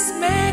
this man.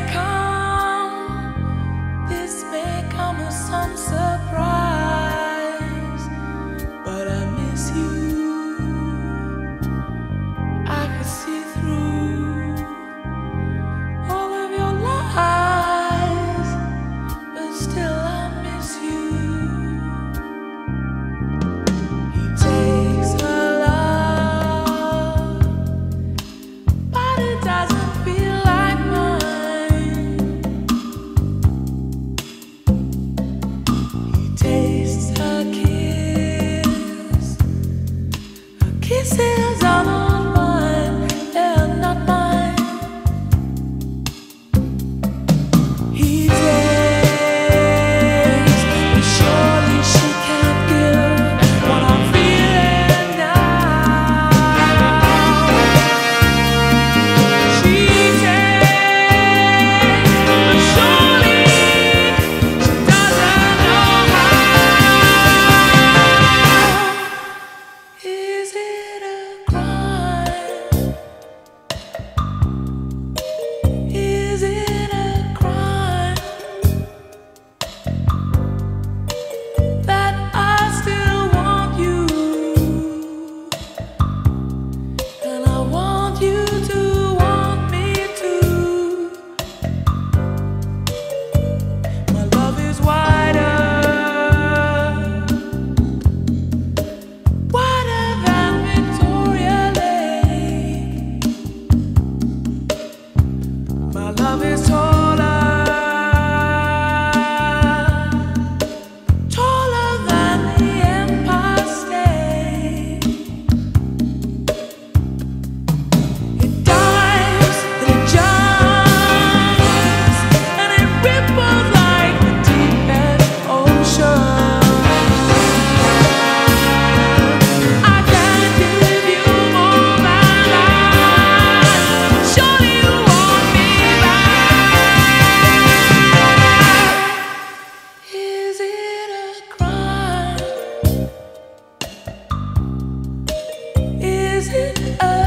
Oh. up.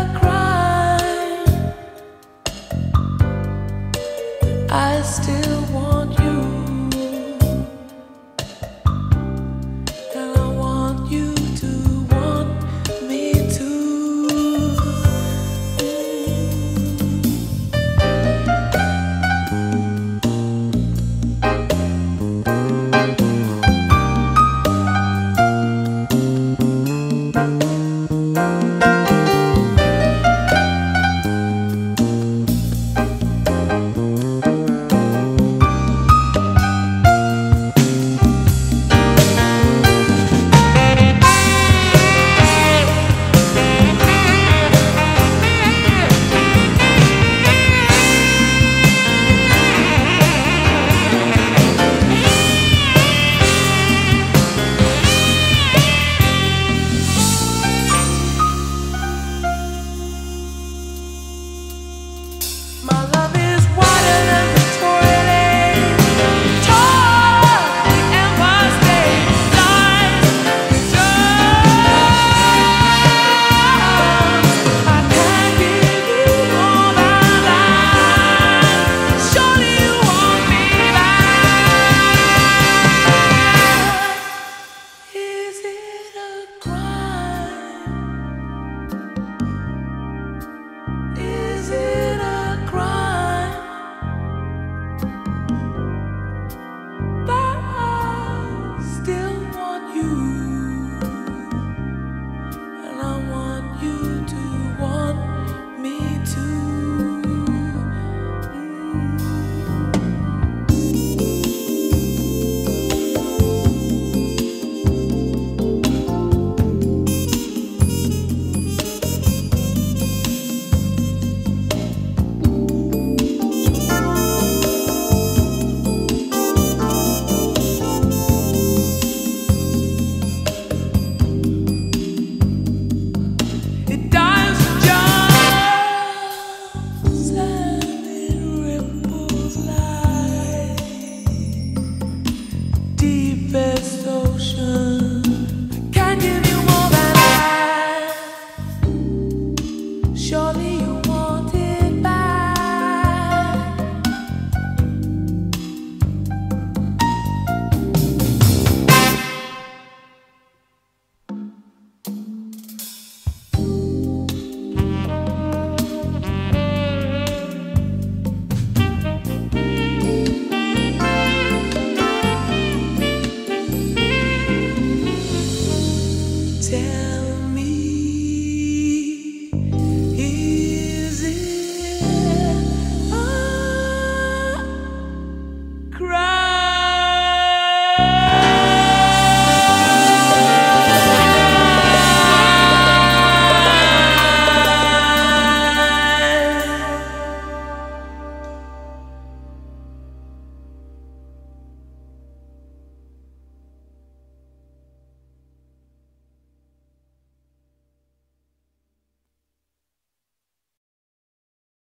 tell